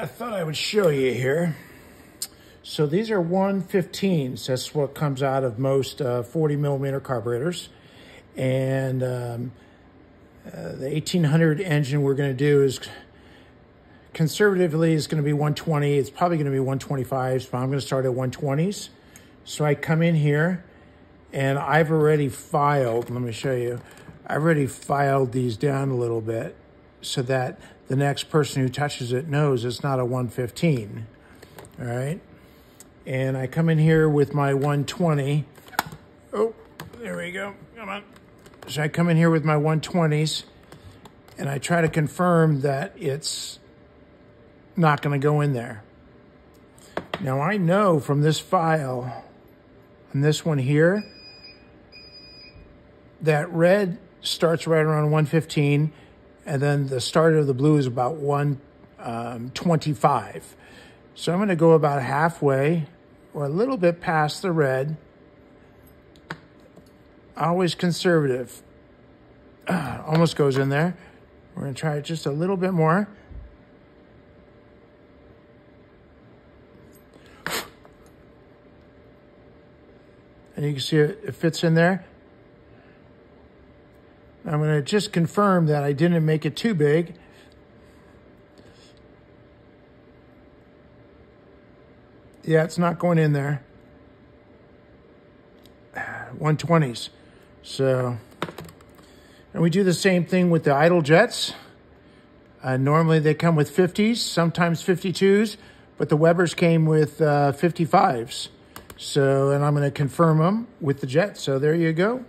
I thought I would show you here. So these are 115s. That's what comes out of most uh, 40 millimeter carburetors. And um, uh, the 1800 engine we're going to do is conservatively is going to be 120. It's probably going to be 125s, but I'm going to start at 120s. So I come in here and I've already filed, let me show you. I've already filed these down a little bit so that the next person who touches it knows it's not a 115. All right. And I come in here with my 120. Oh, there we go. Come on. So I come in here with my 120s and I try to confirm that it's not going to go in there. Now I know from this file and this one here that red starts right around 115 and then the start of the blue is about 125. Um, so I'm going to go about halfway or a little bit past the red. Always conservative. Almost goes in there. We're going to try it just a little bit more. And you can see it, it fits in there. I'm going to just confirm that I didn't make it too big. Yeah, it's not going in there. 120s. So, and we do the same thing with the idle jets. Uh, normally they come with 50s, sometimes 52s, but the Webers came with uh, 55s. So, and I'm going to confirm them with the jet. So there you go.